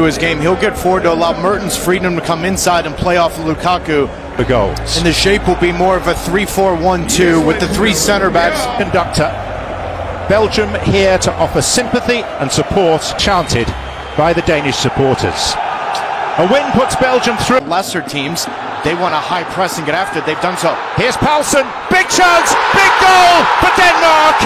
into his game. He'll get forward to allow Mertens freedom to come inside and play off Lukaku. The goals. And the shape will be more of a 3-4-1-2 with the three center backs. Conductor. Belgium here to offer sympathy and support chanted by the Danish supporters. A win puts Belgium through. Lesser teams, they want a high press and get after it. They've done so. Here's Poulsen. Big chance. Big goal for Denmark.